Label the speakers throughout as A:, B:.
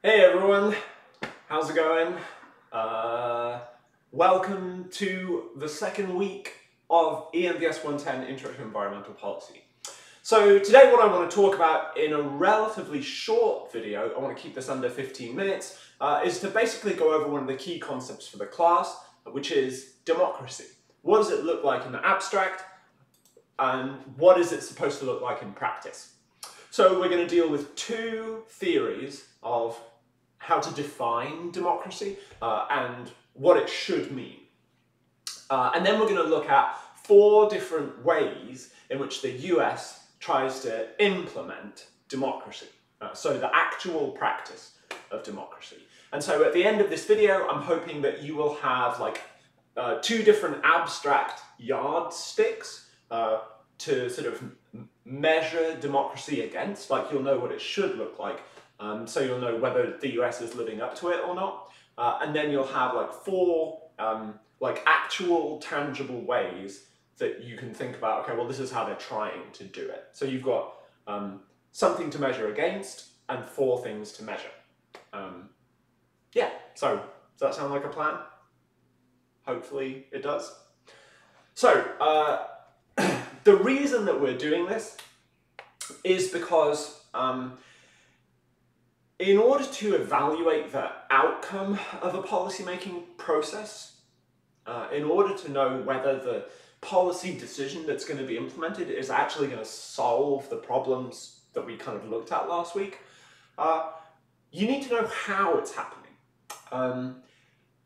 A: Hey everyone, how's it going? Uh, welcome to the second week of ENVS 110 Intro to Environmental Policy. So today what I want to talk about in a relatively short video, I want to keep this under 15 minutes, uh, is to basically go over one of the key concepts for the class, which is democracy. What does it look like in the abstract, and what is it supposed to look like in practice? So we're going to deal with two theories of how to define democracy uh, and what it should mean. Uh, and then we're going to look at four different ways in which the US tries to implement democracy. Uh, so the actual practice of democracy. And so at the end of this video, I'm hoping that you will have like uh, two different abstract yardsticks uh, to sort of measure democracy against, like you'll know what it should look like, um, so you'll know whether the US is living up to it or not. Uh, and then you'll have like four um, like actual tangible ways that you can think about, okay, well, this is how they're trying to do it. So you've got um, something to measure against and four things to measure. Um, yeah, so does that sound like a plan? Hopefully it does. So, uh, the reason that we're doing this is because um, in order to evaluate the outcome of a policymaking process, uh, in order to know whether the policy decision that's going to be implemented is actually going to solve the problems that we kind of looked at last week, uh, you need to know how it's happening. Um,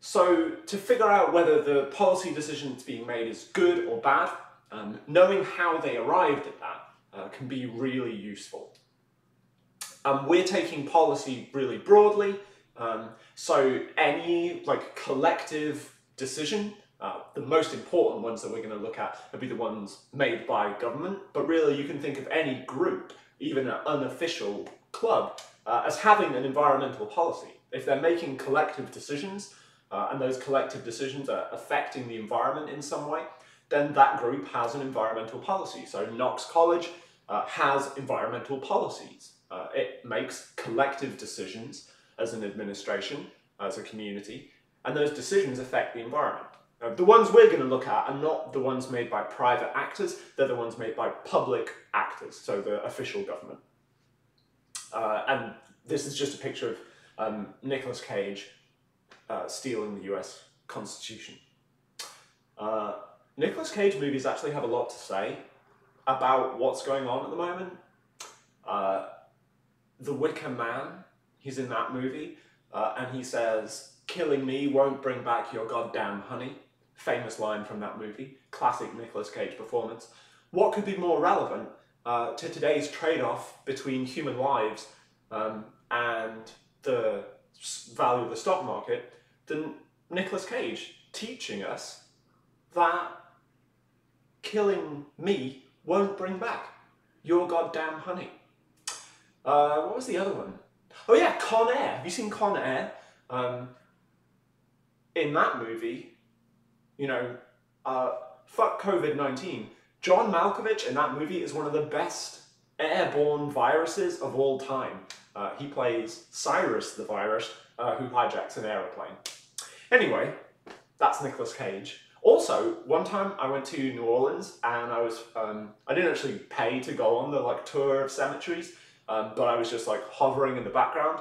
A: so to figure out whether the policy decision that's being made is good or bad, um, knowing how they arrived at that uh, can be really useful. Um, we're taking policy really broadly, um, so any like collective decision, uh, the most important ones that we're going to look at will be the ones made by government, but really you can think of any group, even an unofficial club, uh, as having an environmental policy. If they're making collective decisions, uh, and those collective decisions are affecting the environment in some way, then that group has an environmental policy. So Knox College uh, has environmental policies. Uh, it makes collective decisions as an administration, as a community, and those decisions affect the environment. The ones we're going to look at are not the ones made by private actors, they're the ones made by public actors, so the official government. Uh, and this is just a picture of um, Nicolas Cage uh, stealing the US Constitution. Uh, Nicolas Cage movies actually have a lot to say about what's going on at the moment. Uh, the Wicker Man, he's in that movie, uh, and he says, Killing me won't bring back your goddamn honey. Famous line from that movie, classic Nicolas Cage performance. What could be more relevant uh, to today's trade off between human lives um, and the value of the stock market than Nicolas Cage teaching us that killing me won't bring back your goddamn honey. Uh, what was the other one? Oh yeah, Con Air. Have you seen Con Air? Um, in that movie, you know, uh, fuck COVID 19. John Malkovich in that movie is one of the best airborne viruses of all time. Uh, he plays Cyrus the virus uh, who hijacks an aeroplane. Anyway, that's Nicolas Cage. Also, one time I went to New Orleans and I was, um, I didn't actually pay to go on the like tour of cemeteries, um, but I was just like hovering in the background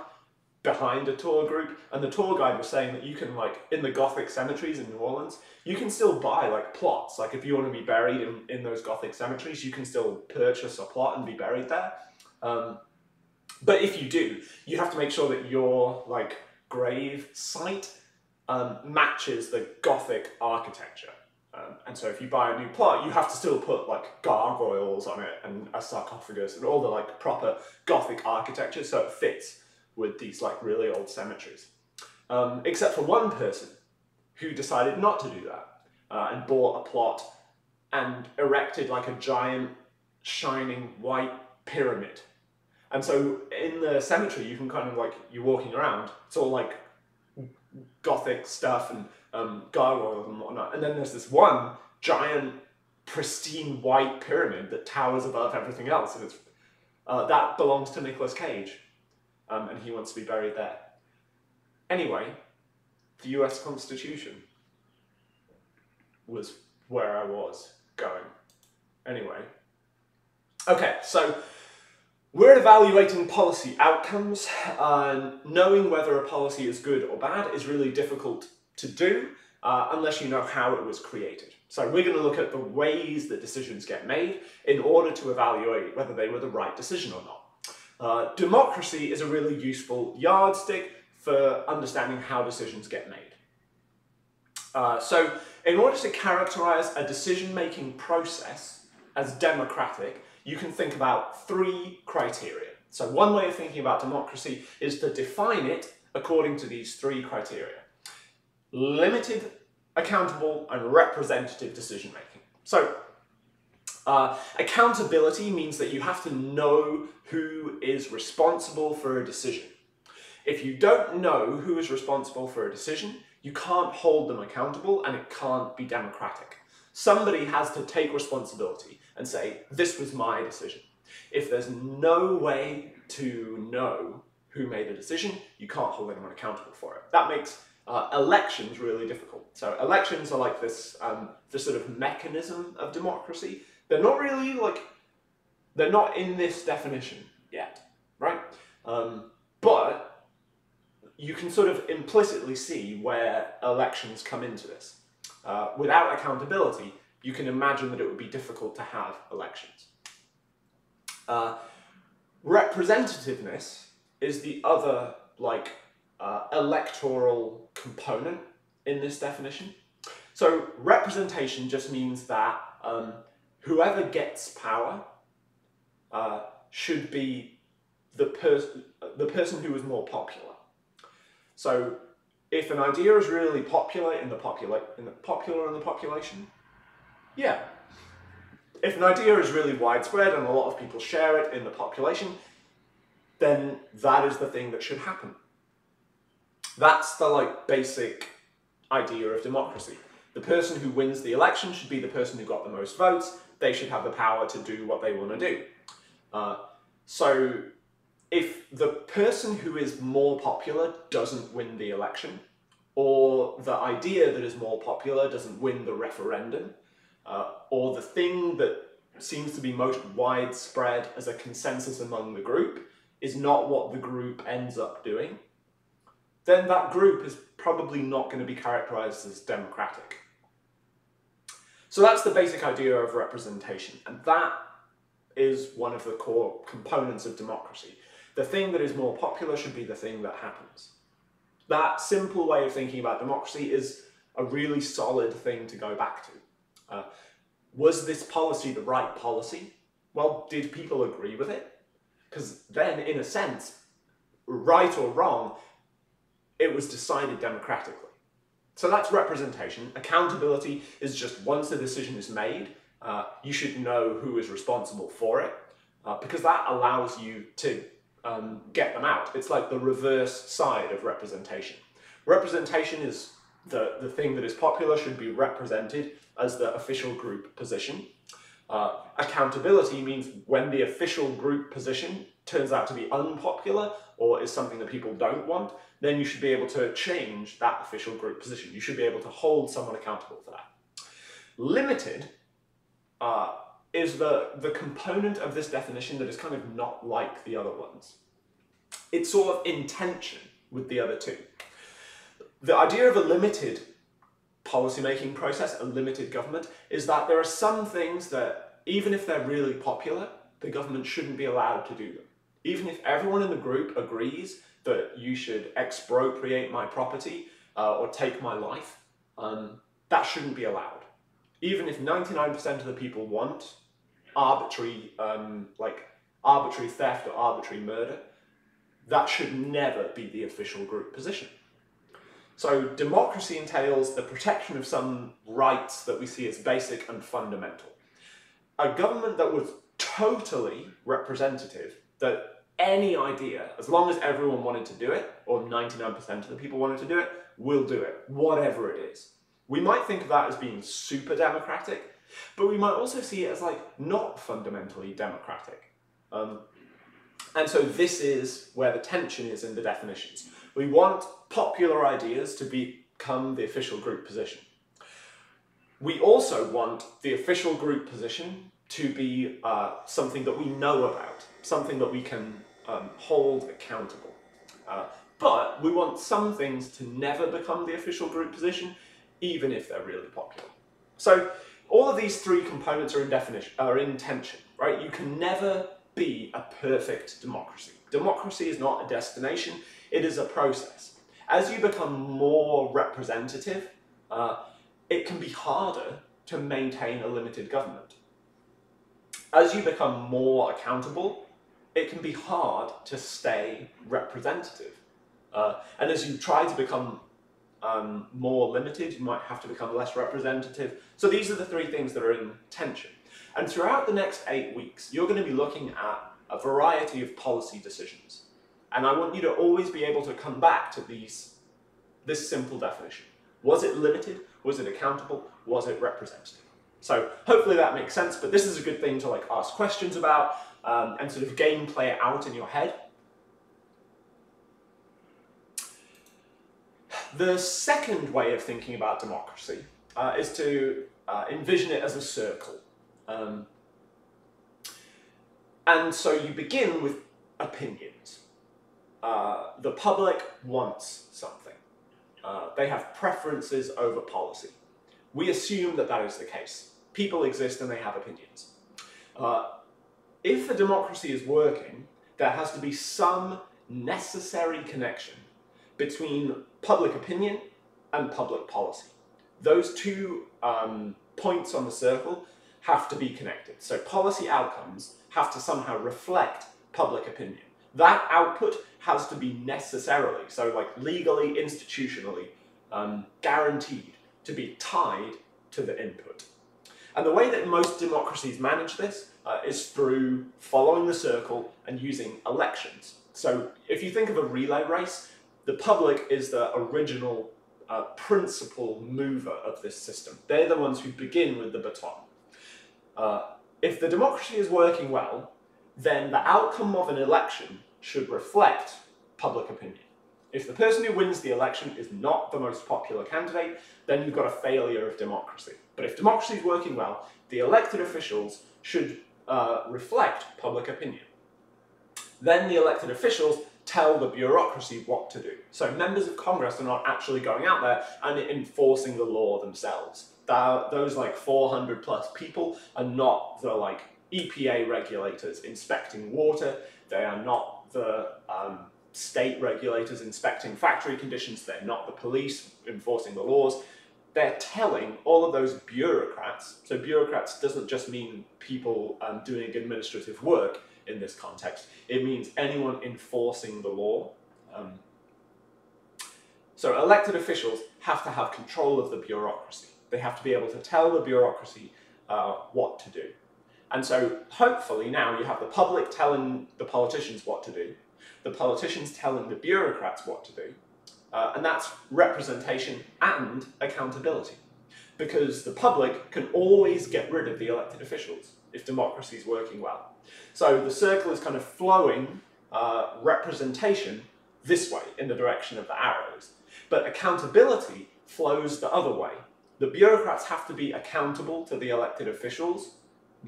A: behind a tour group. And the tour guide was saying that you can like in the gothic cemeteries in new orleans you can still buy like plots. Like if you want to be buried in, in those gothic cemeteries you can still purchase a plot and be buried there. Um, but if you do you have to make sure that your like grave site um, matches the gothic architecture um, and so if you buy a new plot, you have to still put like gargoyles on it and a sarcophagus and all the like proper Gothic architecture so it fits with these like really old cemeteries. Um, except for one person who decided not to do that uh, and bought a plot and erected like a giant shining white pyramid. And so in the cemetery, you can kind of like, you're walking around, it's all like gothic stuff and um, gargoyles and whatnot. And then there's this one giant, pristine white pyramid that towers above everything else. And it's, uh, that belongs to Nicolas Cage. um, and he wants to be buried there. Anyway, the US Constitution was where I was going. Anyway. Okay, so we're evaluating policy outcomes, and knowing whether a policy is good or bad is really difficult to do uh, unless you know how it was created. So we're going to look at the ways that decisions get made in order to evaluate whether they were the right decision or not. Uh, democracy is a really useful yardstick for understanding how decisions get made. Uh, so in order to characterize a decision-making process as democratic, you can think about three criteria. So one way of thinking about democracy is to define it according to these three criteria. Limited, accountable, and representative decision making. So uh, accountability means that you have to know who is responsible for a decision. If you don't know who is responsible for a decision, you can't hold them accountable and it can't be democratic. Somebody has to take responsibility and say, this was my decision. If there's no way to know who made a decision, you can't hold anyone accountable for it. That makes uh, elections really difficult. So elections are like this, um, this sort of mechanism of democracy. They're not really like, they're not in this definition yet, right? Um, but you can sort of implicitly see where elections come into this. Uh, without accountability, you can imagine that it would be difficult to have elections. Uh, representativeness is the other like uh, electoral component in this definition. So representation just means that um, whoever gets power uh, should be the, person the person who is more popular. So if an idea is really popular in the, popula in the popular in the population, yeah. If an idea is really widespread and a lot of people share it in the population, then that is the thing that should happen. That's the like basic idea of democracy. The person who wins the election should be the person who got the most votes. They should have the power to do what they want to do. Uh, so if the person who is more popular doesn't win the election, or the idea that is more popular doesn't win the referendum, uh, or the thing that seems to be most widespread as a consensus among the group is not what the group ends up doing, then that group is probably not going to be characterized as democratic. So that's the basic idea of representation, and that is one of the core components of democracy. The thing that is more popular should be the thing that happens. That simple way of thinking about democracy is a really solid thing to go back to. Uh, was this policy the right policy? Well, did people agree with it? Because then, in a sense, right or wrong, it was decided democratically. So that's representation. Accountability is just once a decision is made, uh, you should know who is responsible for it, uh, because that allows you to um, get them out. It's like the reverse side of representation. Representation is the, the thing that is popular should be represented as the official group position. Uh, accountability means when the official group position turns out to be unpopular or is something that people don't want, then you should be able to change that official group position. You should be able to hold someone accountable for that. Limited uh, is the, the component of this definition that is kind of not like the other ones. It's sort of in tension with the other two. The idea of a limited policymaking process, a limited government, is that there are some things that, even if they're really popular, the government shouldn't be allowed to do them. Even if everyone in the group agrees that you should expropriate my property uh, or take my life, um, that shouldn't be allowed. Even if 99% of the people want arbitrary, um, like arbitrary theft or arbitrary murder, that should never be the official group position. So democracy entails the protection of some rights that we see as basic and fundamental. A government that was totally representative, that any idea, as long as everyone wanted to do it, or 99% of the people wanted to do it, will do it, whatever it is. We might think of that as being super democratic, but we might also see it as like not fundamentally democratic. Um, And so this is where the tension is in the definitions. We want popular ideas to become the official group position. We also want the official group position to be uh, something that we know about, something that we can um, hold accountable. Uh, but we want some things to never become the official group position, even if they're really popular. So all of these three components are in definition, are in tension, right? You can never be a perfect democracy. Democracy is not a destination, it is a process. As you become more representative, uh, it can be harder to maintain a limited government. As you become more accountable, it can be hard to stay representative. Uh, and as you try to become um, more limited, you might have to become less representative. So these are the three things that are in tension. And throughout the next eight weeks, you're going to be looking at a variety of policy decisions. And I want you to always be able to come back to these, this simple definition. Was it limited? Was it accountable? Was it representative? So hopefully that makes sense, but this is a good thing to like ask questions about um, and sort of game play it out in your head. The second way of thinking about democracy uh, is to uh, envision it as a circle. Um, and so you begin with opinions. Uh, the public wants something. Uh, they have preferences over policy. We assume that that is the case. People exist and they have opinions. Uh, if a democracy is working, there has to be some necessary connection between public opinion and public policy. Those two um, points on the circle have to be connected. So policy outcomes have to somehow reflect public opinion. That output has to be necessarily, so like legally, institutionally, um, guaranteed to be tied to the input. And the way that most democracies manage this uh, is through following the circle and using elections. So if you think of a relay race, the public is the original uh, principal mover of this system. They're the ones who begin with the baton. Uh, if the democracy is working well, then the outcome of an election should reflect public opinion. If the person who wins the election is not the most popular candidate, then you've got a failure of democracy. But if democracy is working well, the elected officials should uh, reflect public opinion. Then the elected officials tell the bureaucracy what to do. So members of Congress are not actually going out there and enforcing the law themselves. those like 400 plus people are not the like EPA regulators inspecting water. They are not the um, state regulators inspecting factory conditions. They're not the police enforcing the laws. They're telling all of those bureaucrats, so bureaucrats doesn't just mean people um, doing administrative work in this context. It means anyone enforcing the law. Um, so elected officials have to have control of the bureaucracy. They have to be able to tell the bureaucracy uh, what to do. And so hopefully now you have the public telling the politicians what to do, the politicians telling the bureaucrats what to do, uh, and that's representation and accountability. Because the public can always get rid of the elected officials if democracy is working well. So the circle is kind of flowing uh, representation this way, in the direction of the arrows. But accountability flows the other way. The bureaucrats have to be accountable to the elected officials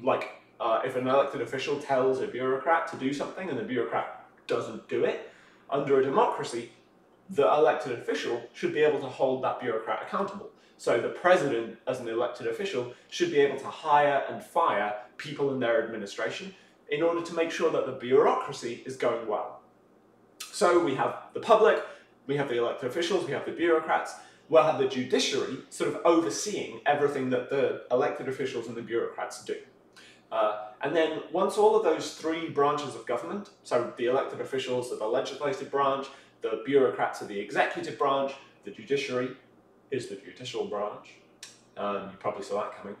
A: like uh, if an elected official tells a bureaucrat to do something and the bureaucrat doesn't do it, under a democracy, the elected official should be able to hold that bureaucrat accountable. So the president, as an elected official, should be able to hire and fire people in their administration in order to make sure that the bureaucracy is going well. So we have the public, we have the elected officials, we have the bureaucrats, we'll have the judiciary sort of overseeing everything that the elected officials and the bureaucrats do. Uh, and then once all of those three branches of government, so the elected officials the legislative branch, the bureaucrats are the executive branch, the judiciary is the judicial branch. Um, you probably saw that coming.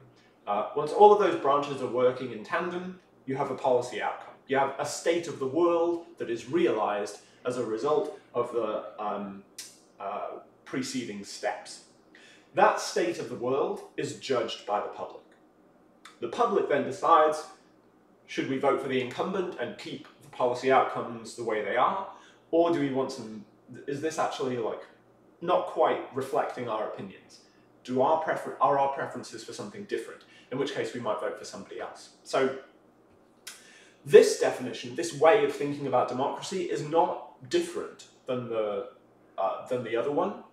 A: Uh, once all of those branches are working in tandem, you have a policy outcome. You have a state of the world that is realized as a result of the um, uh, preceding steps. That state of the world is judged by the public. The public then decides, should we vote for the incumbent and keep the policy outcomes the way they are, or do we want some? Is this actually like not quite reflecting our opinions? Do our prefer are our preferences for something different? In which case we might vote for somebody else. So this definition, this way of thinking about democracy, is not different than the uh, than the other one.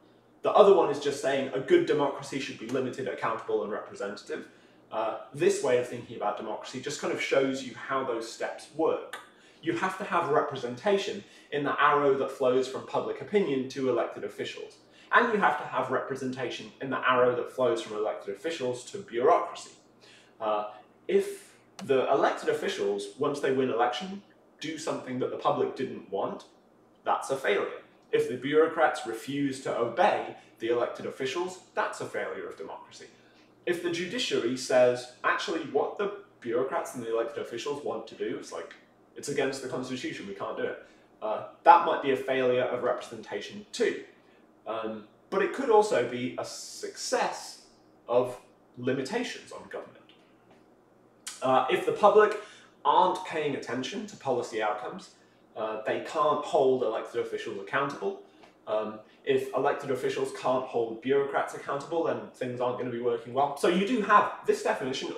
A: The other one is just saying a good democracy should be limited, accountable, and representative. Uh, this way of thinking about democracy just kind of shows you how those steps work. You have to have representation in the arrow that flows from public opinion to elected officials. And you have to have representation in the arrow that flows from elected officials to bureaucracy. Uh, if the elected officials, once they win election, do something that the public didn't want, that's a failure. If the bureaucrats refuse to obey the elected officials, that's a failure of democracy. If the judiciary says, actually, what the bureaucrats and the elected officials want to do is like, it's against the constitution, we can't do it, uh, that might be a failure of representation too. Um, but it could also be a success of limitations on government. Uh, if the public aren't paying attention to policy outcomes, uh, they can't hold elected officials accountable. Um, if elected officials can't hold bureaucrats accountable, then things aren't going to be working well. So you do have, this definition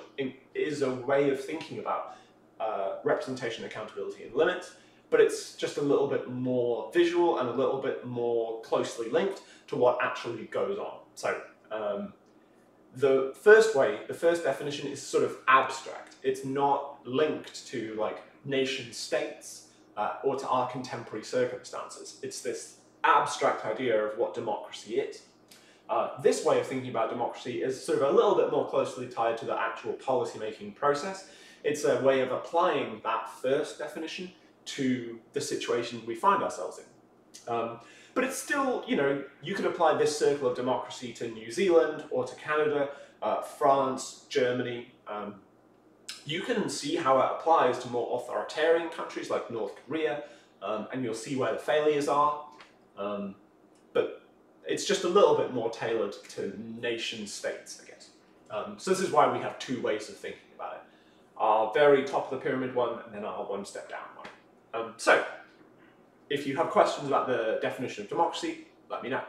A: is a way of thinking about uh, representation, accountability, and limits, but it's just a little bit more visual and a little bit more closely linked to what actually goes on. So um, the first way, the first definition is sort of abstract. It's not linked to like nation states uh, or to our contemporary circumstances. It's this abstract idea of what democracy is. Uh, this way of thinking about democracy is sort of a little bit more closely tied to the actual policy-making process. It's a way of applying that first definition to the situation we find ourselves in. Um, but it's still, you know, you could apply this circle of democracy to New Zealand or to Canada, uh, France, Germany. Um, you can see how it applies to more authoritarian countries like North Korea, um, and you'll see where the failures are. Um, but it's just a little bit more tailored to nation states, I guess. Um, so this is why we have two ways of thinking about it. Our very top of the pyramid one, and then our one step down one. Um, so, if you have questions about the definition of democracy, let me know.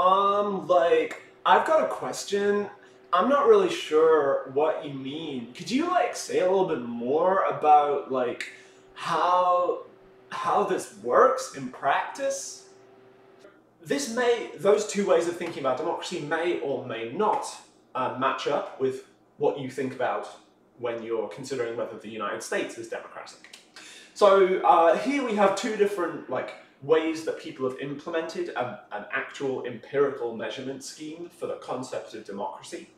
A: Um, like, I've got a question. I'm not really sure what you mean. Could you, like, say a little bit more about, like, how how this works in practice. This may, those two ways of thinking about democracy may or may not uh, match up with what you think about when you're considering whether the United States is democratic. So uh, here we have two different like ways that people have implemented a, an actual empirical measurement scheme for the concept of democracy.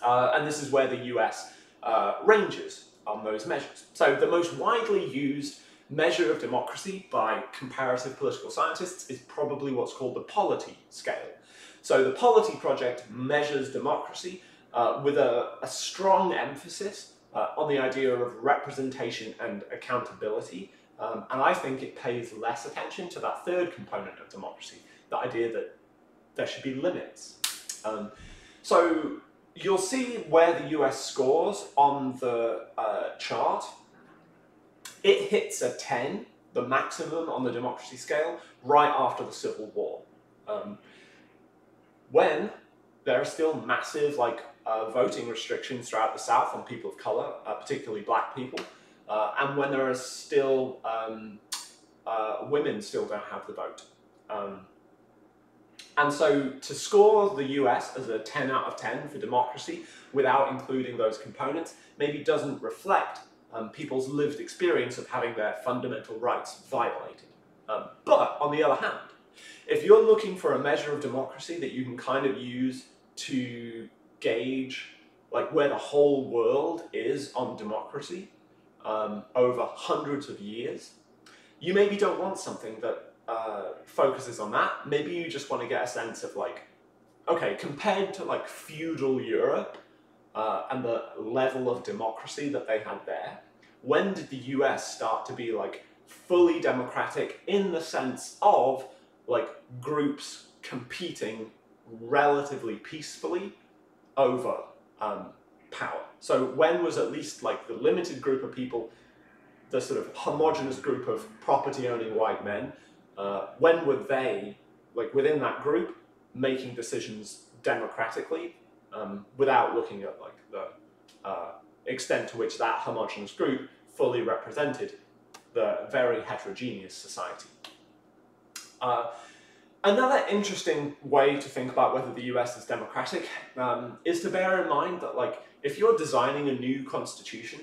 A: Uh, and this is where the US uh, ranges on those measures. So the most widely used measure of democracy by comparative political scientists is probably what's called the polity scale. So the polity project measures democracy uh, with a, a, strong emphasis uh, on the idea of representation and accountability. Um, and I think it pays less attention to that third component of democracy, the idea that there should be limits. Um, so you'll see where the US scores on the uh, chart it hits a 10, the maximum on the democracy scale, right after the Civil War. Um, when there are still massive like uh, voting restrictions throughout the South on people of color, uh, particularly black people, uh, and when there are still um, uh, women still don't have the vote. Um, and so to score the US as a 10 out of 10 for democracy without including those components maybe doesn't reflect um, people's lived experience of having their fundamental rights violated. Um, but on the other hand, if you're looking for a measure of democracy that you can kind of use to gauge like where the whole world is on democracy um, over hundreds of years, you maybe don't want something that uh, focuses on that. Maybe you just want to get a sense of like, okay, compared to like feudal Europe, uh, and the level of democracy that they had there, when did the US start to be like fully democratic in the sense of like groups competing relatively peacefully over um, power. So when was at least like the limited group of people, the sort of homogenous group of property-owning white men, uh, when were they, like within that group, making decisions democratically um, without looking at like the uh, extent to which that homogenous group fully represented the very heterogeneous society. Uh, another interesting way to think about whether the US is democratic um, is to bear in mind that like if you're designing a new constitution,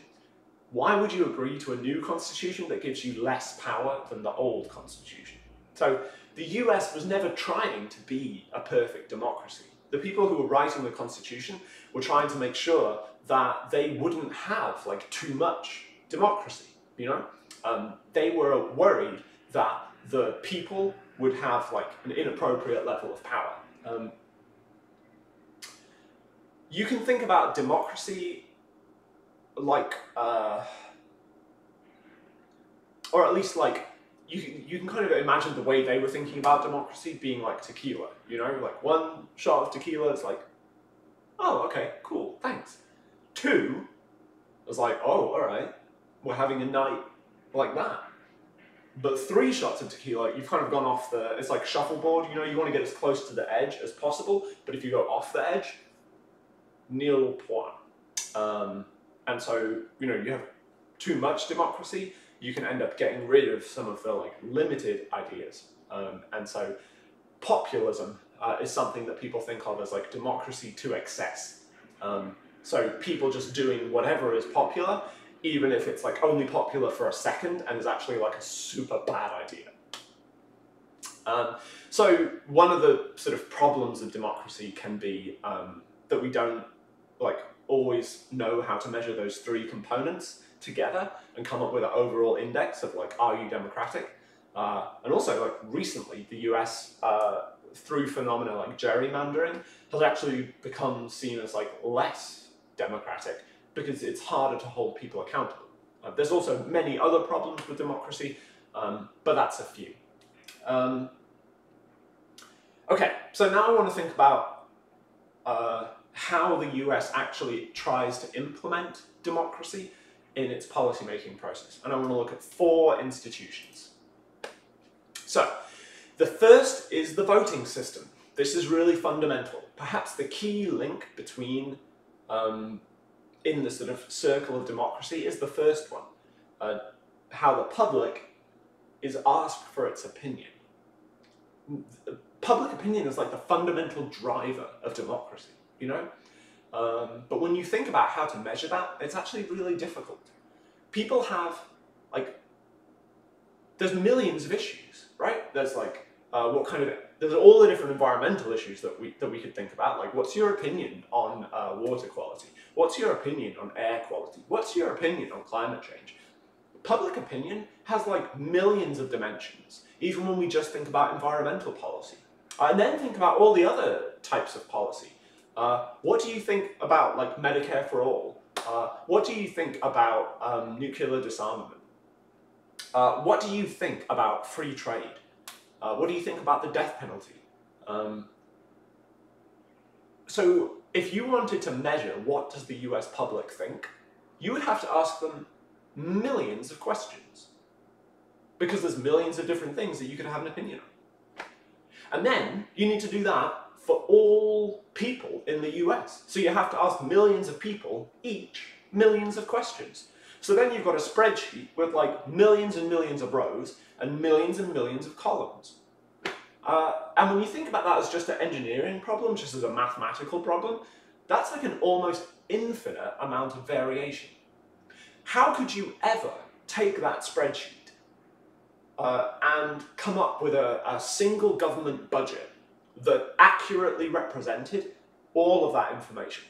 A: why would you agree to a new constitution that gives you less power than the old constitution? So the US was never trying to be a perfect democracy. The people who were writing the constitution were trying to make sure that they wouldn't have like too much democracy, you know? Um, they were worried that the people would have like an inappropriate level of power. Um, you can think about democracy like, uh, or at least like, you can, you can kind of imagine the way they were thinking about democracy being like tequila, you know, like one shot of tequila is like, oh, okay, cool, thanks. Two was like, oh, all right, we're having a night like that. But three shots of tequila, you've kind of gone off the, it's like shuffleboard, you know, you want to get as close to the edge as possible, but if you go off the edge, nil point. Um, and so, you know, you have too much democracy, you can end up getting rid of some of the like limited ideas. Um, and so populism uh, is something that people think of as like democracy to excess. Um, so people just doing whatever is popular, even if it's like only popular for a second and is actually like a super bad idea. Um, so one of the sort of problems of democracy can be um, that we don't like always know how to measure those three components together and come up with an overall index of like, are you democratic? Uh, and also like recently the US, uh, through phenomena like gerrymandering, has actually become seen as like less democratic because it's harder to hold people accountable. Uh, there's also many other problems with democracy, um, but that's a few. Um, okay, so now I want to think about uh, how the US actually tries to implement democracy in its policymaking process. And I want to look at four institutions. So, the first is the voting system. This is really fundamental. Perhaps the key link between um, in the sort of circle of democracy is the first one. Uh, how the public is asked for its opinion. Public opinion is like the fundamental driver of democracy, you know? Um, but when you think about how to measure that, it's actually really difficult. People have, like, there's millions of issues, right? There's like, uh, what kind of, there's all the different environmental issues that we, that we could think about. Like, what's your opinion on uh, water quality? What's your opinion on air quality? What's your opinion on climate change? Public opinion has like millions of dimensions, even when we just think about environmental policy. Uh, and then think about all the other types of policy. Uh, what do you think about like Medicare for all? Uh, what do you think about um, nuclear disarmament? Uh, what do you think about free trade? Uh, what do you think about the death penalty? Um, so if you wanted to measure what does the US public think, you would have to ask them millions of questions. Because there's millions of different things that you could have an opinion on. And then you need to do that for all people in the US. So you have to ask millions of people each millions of questions. So then you've got a spreadsheet with like millions and millions of rows and millions and millions of columns. Uh, and when you think about that as just an engineering problem, just as a mathematical problem, that's like an almost infinite amount of variation. How could you ever take that spreadsheet uh, and come up with a, a single government budget that accurately represented all of that information?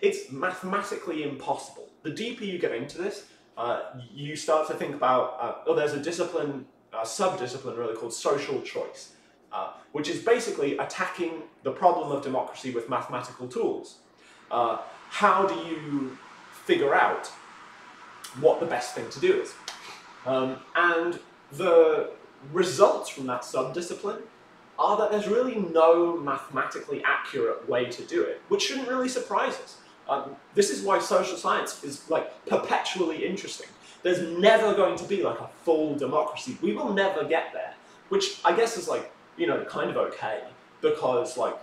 A: It's mathematically impossible. The deeper you get into this, uh, you start to think about, uh, oh, there's a discipline, a sub-discipline really called social choice uh, which is basically attacking the problem of democracy with mathematical tools. Uh, how do you figure out what the best thing to do is? Um, and the results from that sub-discipline are that there's really no mathematically accurate way to do it, which shouldn't really surprise us. Um, this is why social science is like perpetually interesting. There's never going to be like a full democracy. We will never get there, which I guess is like, you know, kind of okay because like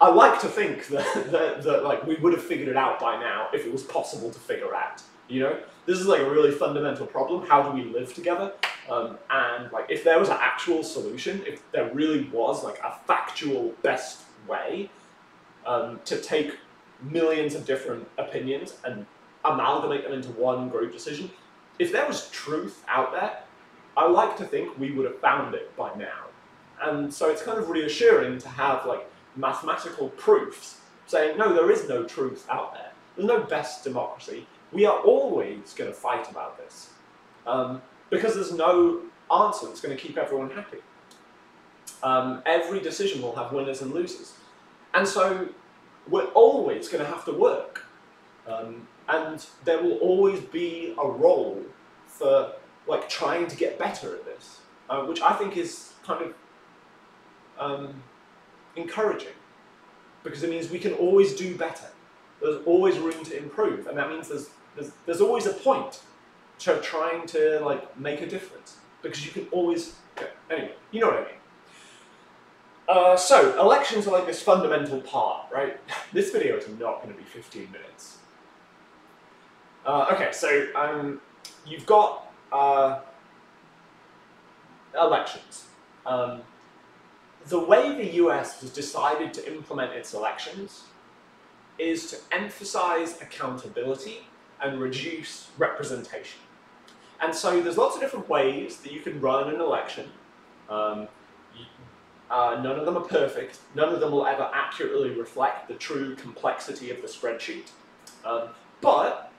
A: I like to think that, that, that like we would have figured it out by now if it was possible to figure out. You know, this is like a really fundamental problem. How do we live together? Um, and like, if there was an actual solution, if there really was like a factual best way um, to take millions of different opinions and amalgamate them into one group decision, if there was truth out there, I like to think we would have found it by now. And so it's kind of reassuring to have like mathematical proofs saying, no, there is no truth out there. There's no best democracy. We are always going to fight about this. Um, because there's no answer that's going to keep everyone happy. Um, every decision will have winners and losers. And so we're always going to have to work. Um, and there will always be a role for like trying to get better at this, uh, which I think is kind of um, encouraging because it means we can always do better. There's always room to improve, and that means there's, there's, there's always a point to trying to like make a difference because you can always, anyway, you know what I mean. Uh, so, elections are like this fundamental part, right? this video is not going to be 15 minutes. Uh, okay, so um, you've got uh, elections. Um, the way the US has decided to implement its elections is to emphasize accountability and reduce representation. And so there's lots of different ways that you can run an election. Um, uh, none of them are perfect. None of them will ever accurately reflect the true complexity of the spreadsheet. Um, but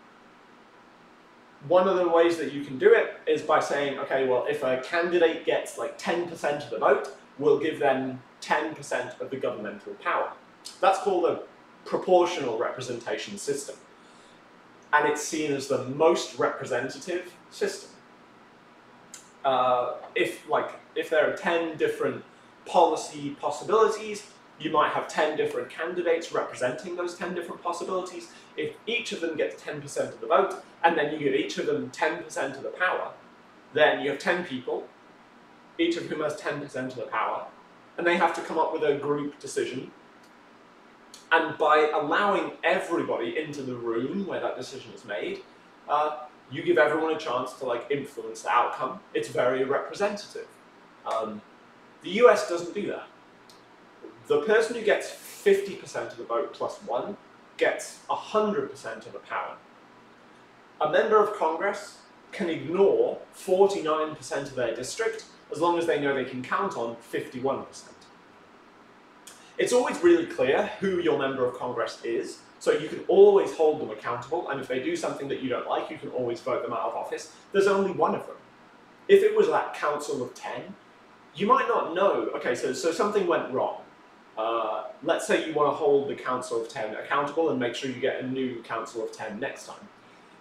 A: one of the ways that you can do it is by saying, okay, well, if a candidate gets like 10% of the vote, we'll give them 10% of the governmental power. That's called a proportional representation system. And it's seen as the most representative system. Uh, if, like, if there are 10 different policy possibilities, you might have 10 different candidates representing those 10 different possibilities. If each of them gets 10% of the vote, and then you give each of them 10% of the power, then you have 10 people each of whom has 10% of the power, and they have to come up with a group decision. And by allowing everybody into the room where that decision is made, uh, you give everyone a chance to like influence the outcome. It's very representative. Um, the US doesn't do that. The person who gets 50% of the vote plus one gets 100% of the power. A member of Congress can ignore 49% of their district as long as they know they can count on 51%. It's always really clear who your member of Congress is, so you can always hold them accountable, and if they do something that you don't like, you can always vote them out of office. There's only one of them. If it was that council of 10, you might not know, okay, so, so something went wrong. Uh, let's say you want to hold the council of 10 accountable and make sure you get a new council of 10 next time.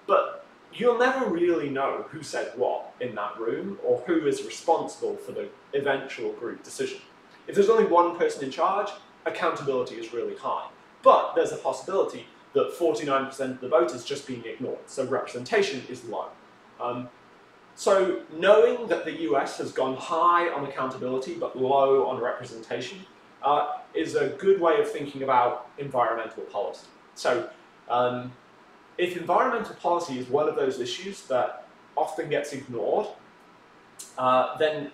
A: But you'll never really know who said what in that room or who is responsible for the eventual group decision. If there's only one person in charge, accountability is really high. But there's a possibility that 49% of the vote is just being ignored, so representation is low. Um, so knowing that the US has gone high on accountability but low on representation uh, is a good way of thinking about environmental policy. So um, if environmental policy is one of those issues that often gets ignored, uh, then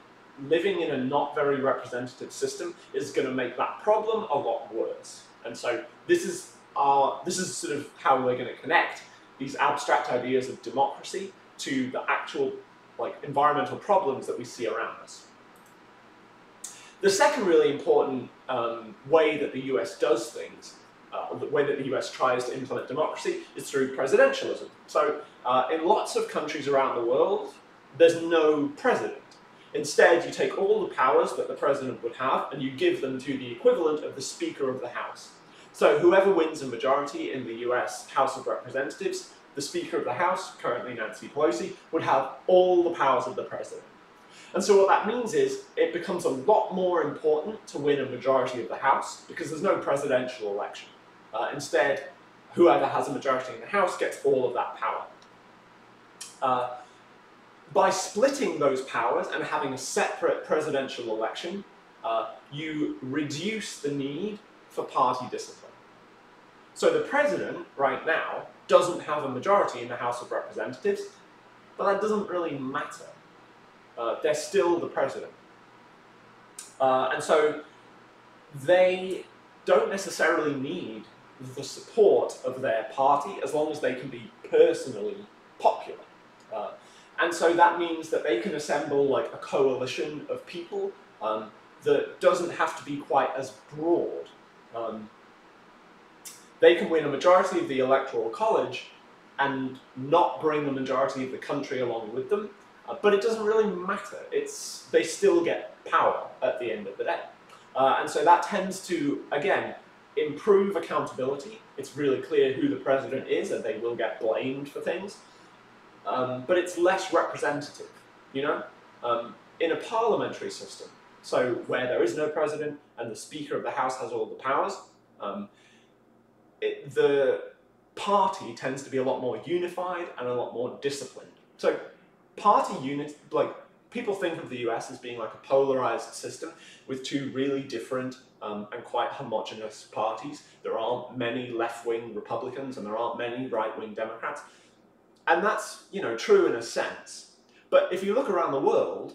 A: living in a not very representative system is going to make that problem a lot worse. And so this is our, this is sort of how we're going to connect these abstract ideas of democracy to the actual like environmental problems that we see around us. The second really important um, way that the US does things uh, the way that the US tries to implement democracy is through presidentialism. So uh, in lots of countries around the world, there's no president. Instead, you take all the powers that the president would have and you give them to the equivalent of the Speaker of the House. So whoever wins a majority in the US House of Representatives, the Speaker of the House, currently Nancy Pelosi, would have all the powers of the president. And so what that means is it becomes a lot more important to win a majority of the House because there's no presidential election. Uh, instead, whoever has a majority in the House gets all of that power. Uh, by splitting those powers and having a separate presidential election, uh, you reduce the need for party discipline. So the president, right now, doesn't have a majority in the House of Representatives, but that doesn't really matter. Uh, they're still the president. Uh, and so they don't necessarily need the support of their party as long as they can be personally popular. Uh, and so that means that they can assemble like a coalition of people um, that doesn't have to be quite as broad. Um, they can win a majority of the electoral college and not bring the majority of the country along with them, uh, but it doesn't really matter. It's they still get power at the end of the day, uh, and so that tends to again improve accountability. It's really clear who the president is, and they will get blamed for things. Um, but it's less representative, you know. Um, in a parliamentary system, so where there is no president and the Speaker of the House has all the powers, um, it, the party tends to be a lot more unified and a lot more disciplined. So party unit, like people think of the US as being like a polarized system with two really different um, and quite homogenous parties. There aren't many left-wing Republicans and there aren't many right-wing Democrats. And that's, you know, true in a sense. But if you look around the world,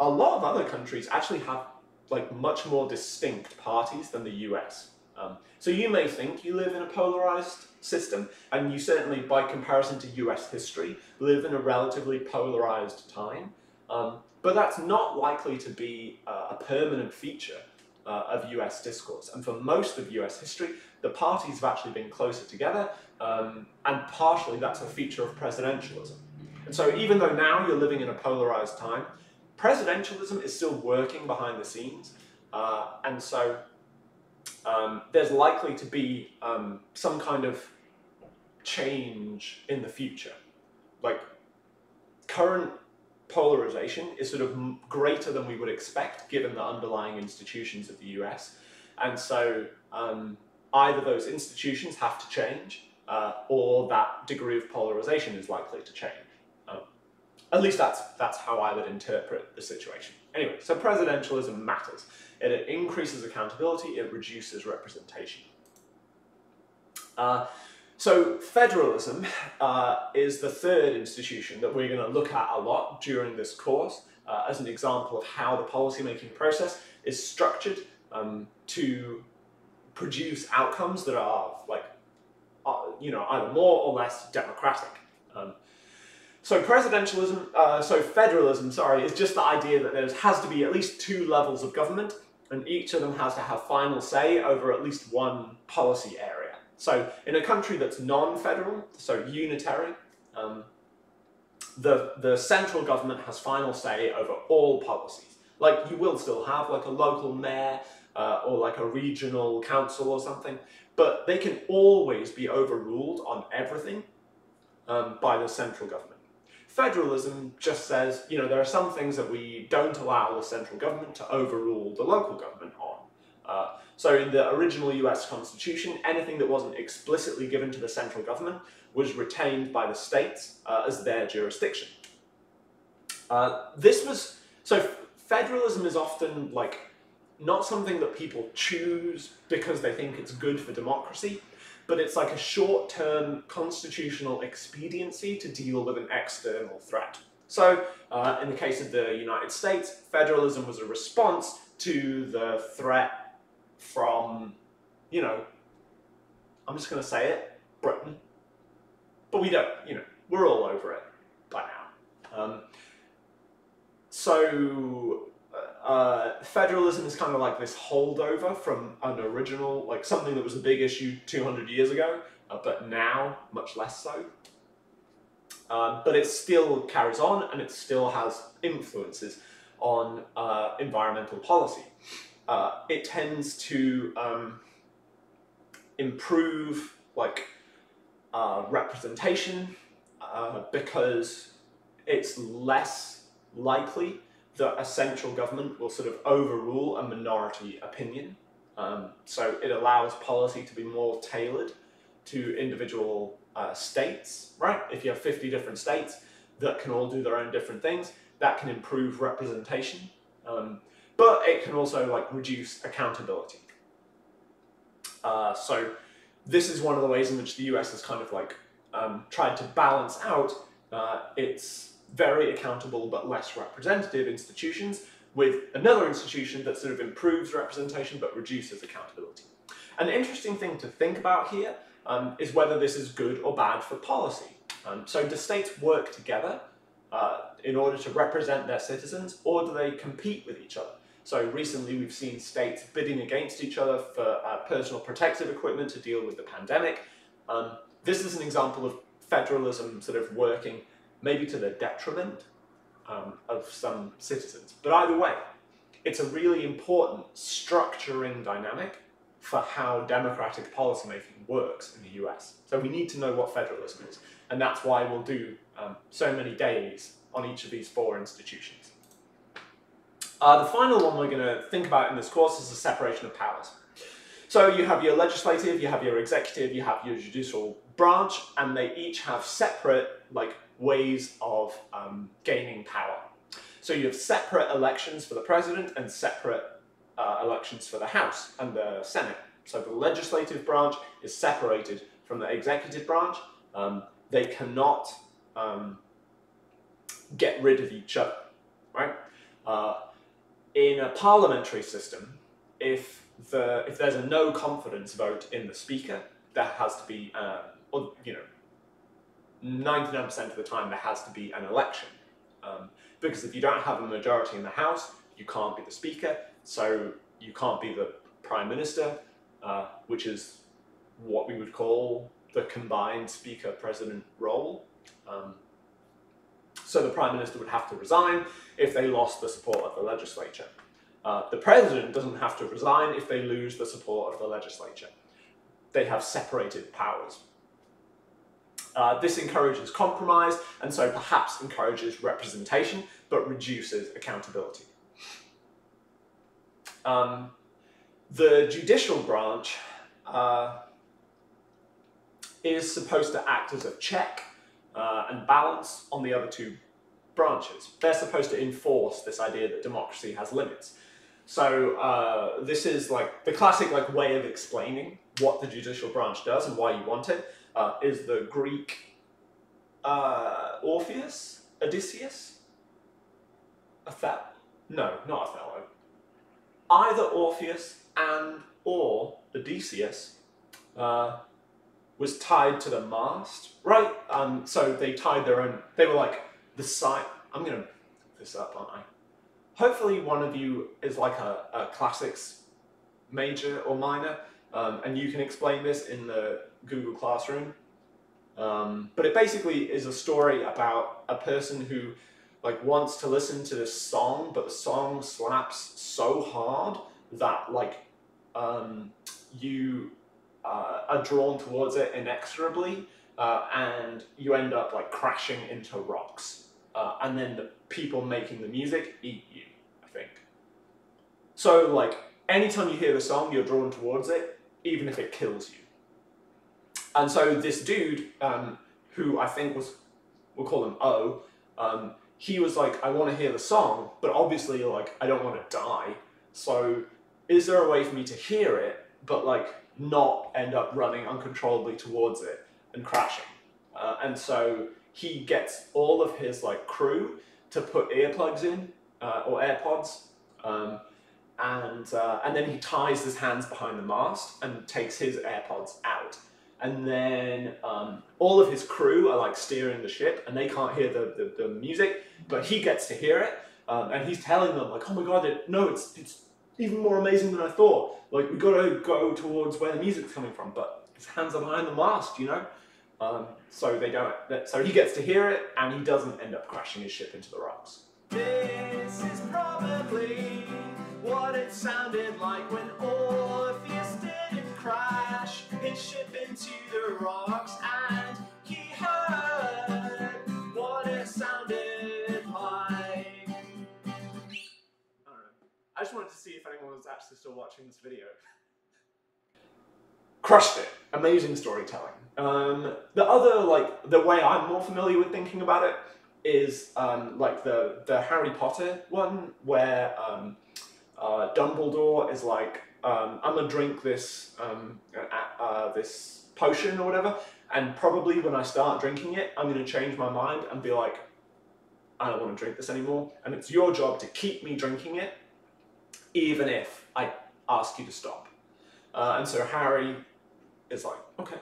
A: a lot of other countries actually have like much more distinct parties than the US. Um, so you may think you live in a polarized system, and you certainly, by comparison to US history, live in a relatively polarized time. Um, but that's not likely to be uh, a permanent feature uh, of US discourse. And for most of US history, the parties have actually been closer together, um, and partially that's a feature of presidentialism. And so even though now you're living in a polarized time, presidentialism is still working behind the scenes. Uh, and so um, there's likely to be um, some kind of change in the future. Like current polarization is sort of greater than we would expect given the underlying institutions of the US. And so um, either those institutions have to change uh, or that degree of polarization is likely to change. Um, at least that's, that's how I would interpret the situation. Anyway, so presidentialism matters. It increases accountability, it reduces representation. Uh, so federalism uh, is the third institution that we're going to look at a lot during this course uh, as an example of how the policymaking process is structured um, to produce outcomes that are like, you know, either more or less democratic. Um, so presidentialism, uh, so federalism, sorry, is just the idea that there has to be at least two levels of government and each of them has to have final say over at least one policy area. So in a country that's non-federal, so unitary, um, the, the central government has final say over all policies. Like you will still have like a local mayor uh, or like a regional council or something, but they can always be overruled on everything um, by the central government. Federalism just says, you know, there are some things that we don't allow the central government to overrule the local government on. Uh, so in the original US Constitution, anything that wasn't explicitly given to the central government was retained by the states uh, as their jurisdiction. Uh, this was, so federalism is often like not something that people choose because they think it's good for democracy, but it's like a short-term constitutional expediency to deal with an external threat. So, uh, in the case of the United States, federalism was a response to the threat from, you know, I'm just going to say it, Britain. But we don't, you know, we're all over it by now. Um, so uh, federalism is kind of like this holdover from an original, like something that was a big issue 200 years ago, uh, but now much less so. Um, but it still carries on and it still has influences on uh, environmental policy. Uh, it tends to um, improve like uh, representation because it's less likely that a central government will sort of overrule a minority opinion. Um, so it allows policy to be more tailored to individual uh, states, right? If you have 50 different states that can all do their own different things, that can improve representation. Um, but it can also like reduce accountability. Uh, so this is one of the ways in which the US has kind of like um, tried to balance out uh, its very accountable but less representative institutions with another institution that sort of improves representation but reduces accountability. An interesting thing to think about here um, is whether this is good or bad for policy. Um, so do states work together uh, in order to represent their citizens or do they compete with each other? So recently we've seen states bidding against each other for uh, personal protective equipment to deal with the pandemic. Um, this is an example of federalism sort of working maybe to the detriment um, of some citizens. But either way, it's a really important structuring dynamic for how democratic policymaking works in the US. So we need to know what federalism is, and that's why we'll do um, so many days on each of these four institutions. Uh, the final one we're going to think about in this course is the separation of powers. So you have your legislative, you have your executive, you have your judicial branch, and they each have separate like ways of um, gaining power. So you have separate elections for the president and separate uh, elections for the House and the Senate. So the legislative branch is separated from the executive branch. Um, they cannot um, get rid of each other, right? Uh, in a parliamentary system, if the if there's a no confidence vote in the speaker, there has to be, uh, or, you know, 99% of the time there has to be an election. Um, because if you don't have a majority in the House, you can't be the Speaker, so you can't be the Prime Minister, uh, which is what we would call the combined Speaker-President role. Um, so the Prime Minister would have to resign if they lost the support of the legislature. Uh, the President doesn't have to resign if they lose the support of the legislature. They have separated powers. Uh, this encourages compromise and so perhaps encourages representation but reduces accountability. Um, the judicial branch uh, is supposed to act as a check uh, and balance on the other two branches. They're supposed to enforce this idea that democracy has limits. So uh, this is like the classic like way of explaining what the judicial branch does and why you want it uh, is the Greek uh, Orpheus, Odysseus, Othello. No, not Othello. Either Orpheus and or Odysseus uh, was tied to the mast, right? Um, so they tied their own. They were like the side. I'm gonna this up, aren't I? Hopefully, one of you is like a, a classics major or minor, um, and you can explain this in the Google Classroom. Um, but it basically is a story about a person who like wants to listen to this song, but the song slaps so hard that like um, you uh, are drawn towards it inexorably, uh, and you end up like crashing into rocks, uh, and then the people making the music eat you. I think. So like anytime you hear the song, you're drawn towards it, even if it kills you. And so this dude, um, who I think was, we'll call him O, um, he was like, I want to hear the song, but obviously, like, I don't want to die. So, is there a way for me to hear it, but like not end up running uncontrollably towards it and crashing? Uh, and so he gets all of his like crew to put earplugs in uh, or AirPods, um, and uh, and then he ties his hands behind the mast and takes his AirPods out and then um, all of his crew are like steering the ship and they can't hear the, the, the music but he gets to hear it um, and he's telling them like oh my god it, no it's it's even more amazing than i thought. Like we gotta go towards where the music's coming from. But his hands are behind the mast you know? Um, so they don't so he gets to hear it and he doesn't end up crashing his ship into the rocks. This is probably what it sounded like when didn't crash into the rocks and he heard what it sounded like. I don't know. I just wanted to see if anyone was actually still watching this video. crushed it. Amazing storytelling. Um, the other, like, the way I'm more familiar with thinking about it is um, like the, the Harry Potter one, where um, uh, Dumbledore is like, um, I'm gonna drink this, um, uh, uh, this potion or whatever, and probably when I start drinking it, I'm gonna change my mind and be like, I don't want to drink this anymore. And it's your job to keep me drinking it, even if I ask you to stop. Uh, and so Harry is like, okay.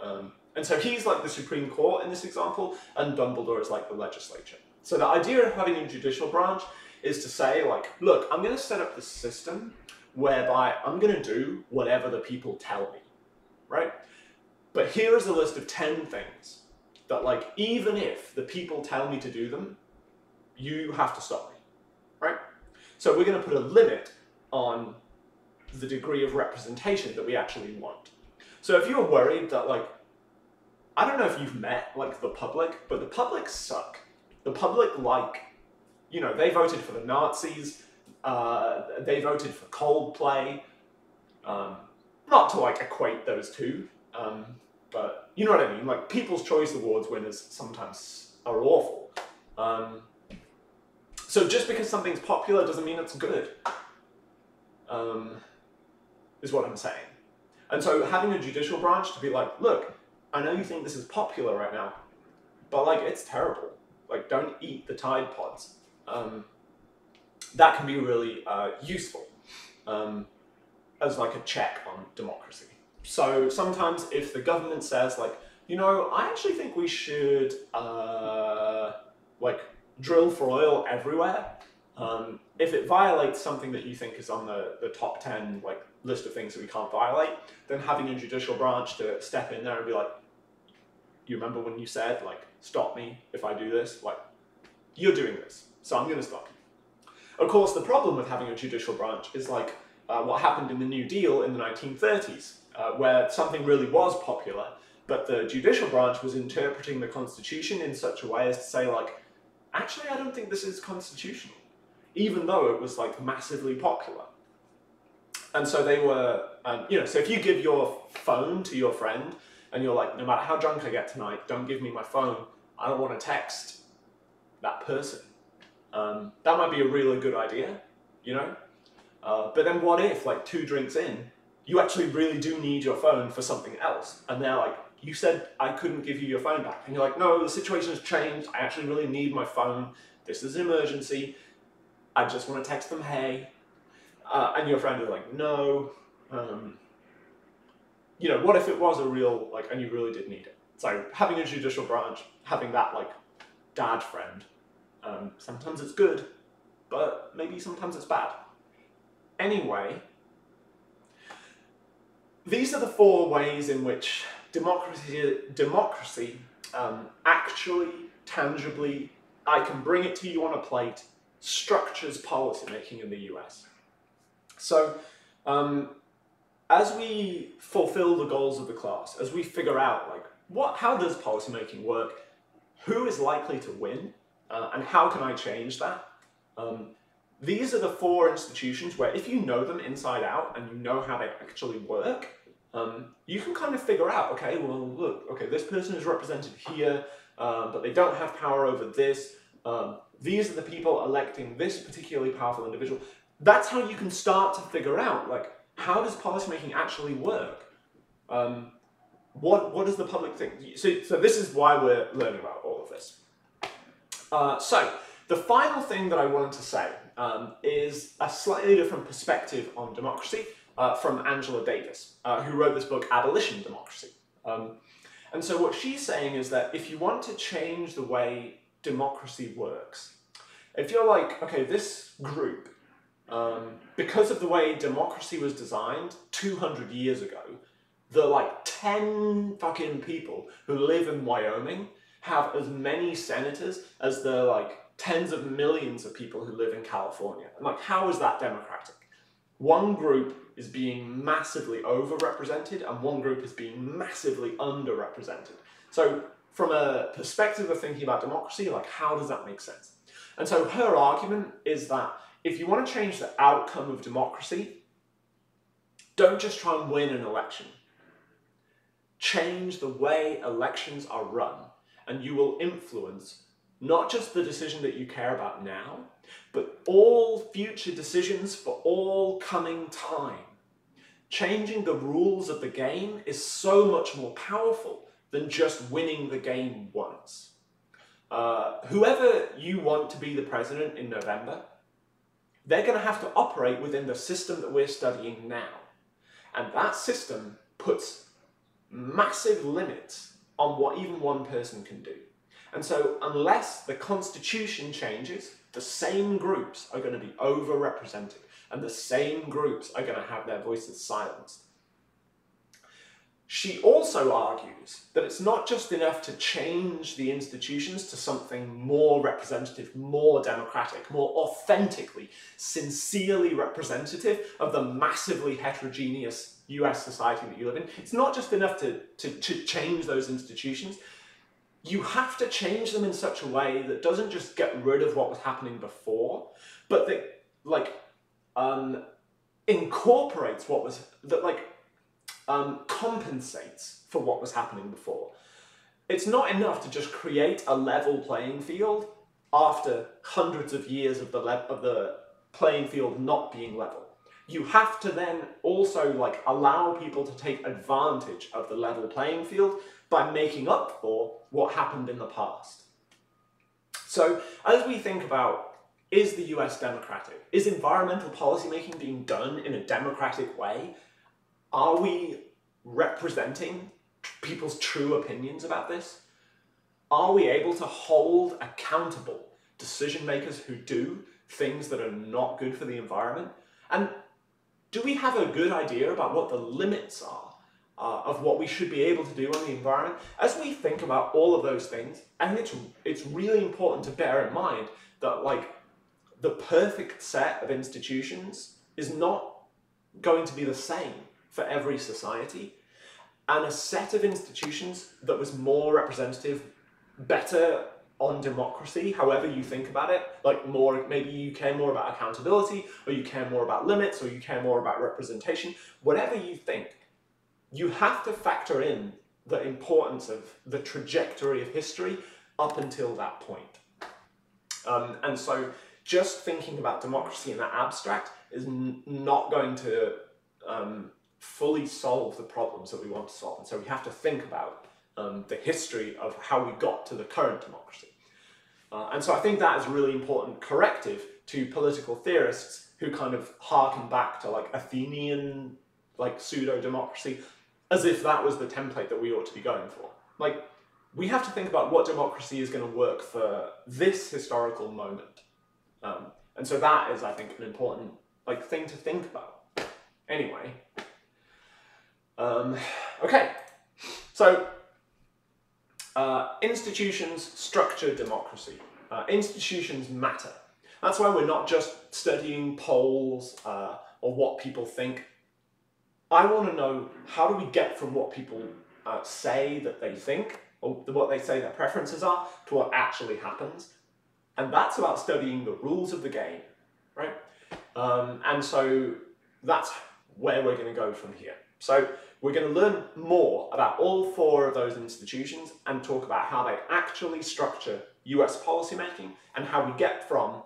A: Um, and so he's like the Supreme Court in this example, and Dumbledore is like the legislature. So the idea of having a judicial branch is to say, like, look, I'm going to set up this system whereby I'm going to do whatever the people tell me, right? But here is a list of 10 things that, like, even if the people tell me to do them, you have to stop me, right? So we're going to put a limit on the degree of representation that we actually want. So if you're worried that, like, I don't know if you've met, like, the public, but the public suck. The public, like, you know, they voted for the Nazis, uh, they voted for Coldplay, um, not to, like, equate those two, um, but you know what I mean? Like, People's Choice Awards winners sometimes are awful. Um, so just because something's popular doesn't mean it's good, um, is what I'm saying. And so having a judicial branch to be like, look, I know you think this is popular right now, but like it's terrible. Like don't eat the Tide Pods. That can be really uh, useful um, as like a check on democracy. So sometimes if the government says like, you know, I actually think we should uh, like drill for oil everywhere. Um, if it violates something that you think is on the, the top 10 like list of things that we can't violate, then having a judicial branch to step in there and be like, you remember when you said like, stop me if I do this? Like, you're doing this, so I'm going to stop you. Of course, the problem with having a judicial branch is like uh, what happened in the New Deal in the 1930s, uh, where something really was popular, but the judicial branch was interpreting the Constitution in such a way as to say like, actually, I don't think this is constitutional, even though it was like massively popular. And so they were, um, you know, so if you give your phone to your friend and you're like, no matter how drunk I get tonight, don't give me my phone. I don't want to text that person. Um, that might be a really good idea, you know? Uh, but then what if, like two drinks in, you actually really do need your phone for something else? And they're like, you said I couldn't give you your phone back. And you're like, no, the situation has changed. I actually really need my phone. This is an emergency. I just want to text them, hey. Uh, and your friend is like, no. Um, you know, what if it was a real, like, and you really did need it? So having a judicial branch, having that, like, dad friend, um, sometimes it's good, but maybe sometimes it's bad. Anyway, these are the four ways in which democracy, democracy um, actually, tangibly, I can bring it to you on a plate, structures policymaking in the US. So, um, as we fulfill the goals of the class, as we figure out like what, how does policymaking work, who is likely to win, uh, and how can I change that? Um, these are the four institutions where if you know them inside out and you know how they actually work, um, you can kind of figure out, okay, well, look, okay, this person is represented here, uh, but they don't have power over this. Um, these are the people electing this particularly powerful individual. That's how you can start to figure out, like, how does policymaking actually work? Um, what, what does the public think? So, so this is why we're learning about all of this. Uh, so, the final thing that I wanted to say um, is a slightly different perspective on democracy uh, from Angela Davis, uh, who wrote this book, Abolition Democracy. Um, and so what she's saying is that if you want to change the way democracy works, if you're like, okay, this group, um, because of the way democracy was designed 200 years ago, the like 10 fucking people who live in Wyoming have as many senators as the like tens of millions of people who live in California. And like, how is that democratic? One group is being massively overrepresented and one group is being massively underrepresented. So from a perspective of thinking about democracy, like how does that make sense? And so her argument is that if you want to change the outcome of democracy, don't just try and win an election. change the way elections are run and you will influence not just the decision that you care about now, but all future decisions for all coming time. Changing the rules of the game is so much more powerful than just winning the game once. Uh, whoever you want to be the president in November, they're going to have to operate within the system that we're studying now. And that system puts massive limits on what even one person can do. And so unless the constitution changes, the same groups are going to be overrepresented and the same groups are going to have their voices silenced. She also argues that it's not just enough to change the institutions to something more representative, more democratic, more authentically, sincerely representative of the massively heterogeneous US society that you live in. It's not just enough to, to, to change those institutions. You have to change them in such a way that doesn't just get rid of what was happening before, but that like um, incorporates what was that like um, compensates for what was happening before. It's not enough to just create a level playing field after hundreds of years of the, of the playing field not being level. You have to then also like allow people to take advantage of the level playing field by making up for what happened in the past. So as we think about is the US democratic? Is environmental policymaking being done in a democratic way? Are we representing people's true opinions about this? Are we able to hold accountable decision makers who do things that are not good for the environment? And do we have a good idea about what the limits are uh, of what we should be able to do on the environment? As we think about all of those things, think it's, it's really important to bear in mind that like the perfect set of institutions is not going to be the same for every society. And a set of institutions that was more representative, better on democracy, however you think about it, like more, maybe you care more about accountability, or you care more about limits, or you care more about representation, whatever you think, you have to factor in the importance of the trajectory of history up until that point. Um, and so just thinking about democracy in that abstract is not going to um, fully solve the problems that we want to solve. And so we have to think about um, the history of how we got to the current democracy. Uh, and so I think that is a really important corrective to political theorists who kind of harken back to like Athenian like pseudo-democracy as if that was the template that we ought to be going for. Like, we have to think about what democracy is going to work for this historical moment. Um, and so that is, I think, an important like thing to think about. Anyway, um, okay, so uh, institutions structure democracy. Uh, institutions matter. That's why we're not just studying polls uh, or what people think. I want to know how do we get from what people uh, say that they think or what they say their preferences are to what actually happens. And that's about studying the rules of the game, right? Um, and so that's where we're going to go from here. So we're going to learn more about all four of those institutions and talk about how they actually structure US policymaking and how we get from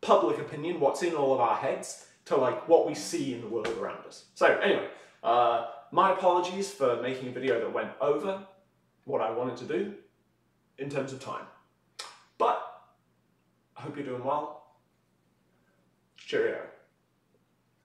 A: public opinion, what's in all of our heads, to like what we see in the world around us. So anyway, uh, my apologies for making a video that went over what I wanted to do in terms of time. But I hope you're doing well. Cheerio.